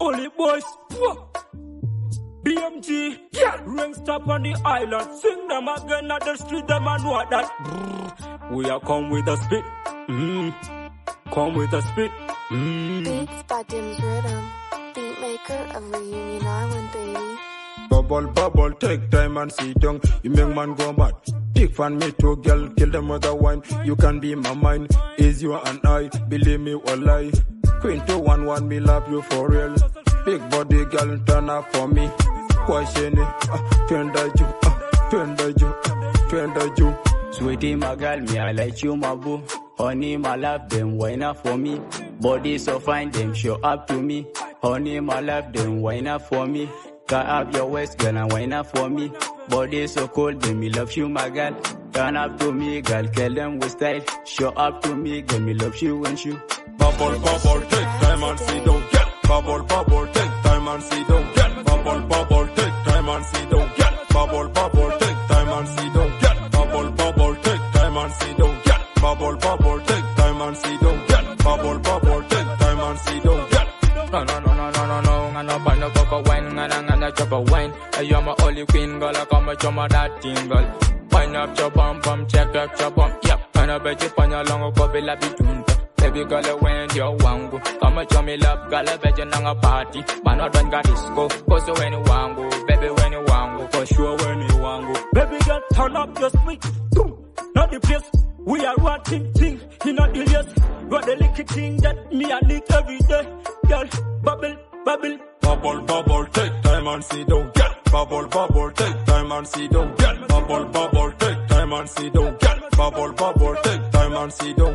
Only boys. BMG, yeah. ring stop on the island. Sing them again at the street, them and know that. Brrr. We are come with a spit. Mm. Come with a spit. Mm. Beats by Dim's Rhythm, beat maker of Reunion Island, baby. Bubble, bubble, take time and sit down. You make man go mad. Big fan me too, girl, kill them with a wine. You can be my mind, is you and I. Believe me or lie. Queen to one one, me love you for real. Big body girl, turn up for me. Question it, uh, penda you, uh, penda you, uh, penda you. Sweetie, my girl, me, I like you, my boo. Honey, my love, them wine up for me. Body so fine, them show up to me. Honey, my love, them wine up for me. Cut up your waist, girl, and wine up for me. Body so cold, them me love you, my girl. Turn up to me, girl, kill them with style. Show up to me, girl, me love you and you. Bubble, bubble, take time and see, don't get. Bubble, bubble, take time and see, don't get. Bubble, bubble, take time and see, don't get. Bubble, bubble, take time and see, don't get. Bubble, bubble, take time and see, don't get. Bubble, bubble, take time and see, don't get. Bubble, bubble, take time and see, don't get. No, no, no, no, no, no, no, I'm not on the cocoa wine, and I'm gonna chop a wine. You're my only queen, girl, I come and show my that thing, girl. Wine up your bum bum, check up your bum, yep. And I bet you on your long coffee like bitunta. Baby girl, I went your wango. Come and show me love, girl, I bet you nang a party. But not when got disco, cause you when you wango, baby when you wango, for sure when you wango. Baby girl, turn up your speed. Boom. Not the place. We are one thing, thing. You not the list. What the little thing that me I need every day. Girl, bubble, bubble. Bubble, bubble, take time and see, don't get. Bubble, bubble, take time and see, don't get. Bubble, bubble, take time and see, don't get. Bubble, bubble, take time and see, don't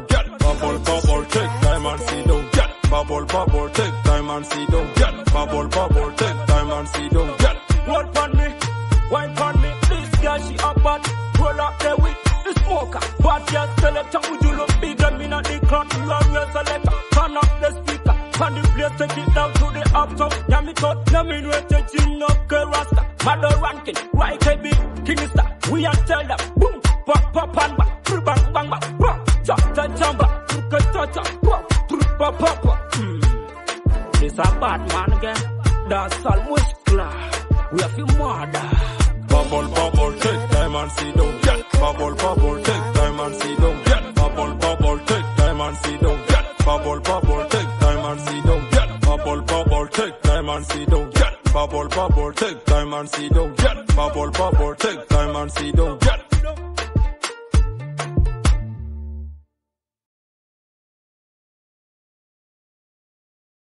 Bad girl selector, would you look big? Them in a the club, long way selector. Turn up the speaker, turn the place, take it down to the uptown. Yami thought, yami no te chin up ke rasta. Modarangking, right heavy, king. We are tell them, boom, pop, pop, and back, bang, bang, bang, bang, bang. Cha, cha, chamba, cha, cha, cha, pop, pop, pop, pop. Hmm. This a bad man again. That's all muscular. We have to murder. Bubble, bubble, take time and see, don't get. Bubble, bubble, take Bubble, bubble, take time and see, don't get. Bubble, bubble, take time and see, don't get. Bubble, bubble, take time and see, don't get. Bubble, bubble, take time and see, don't get.